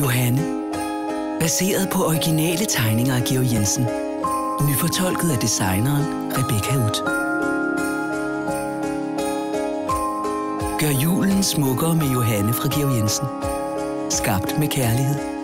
Johanne. Baseret på originale tegninger af Georg Jensen. Nyfortolket af designeren Rebecca Ut. Gør julen smukkere med Johanne fra Georg Jensen. Skabt med kærlighed.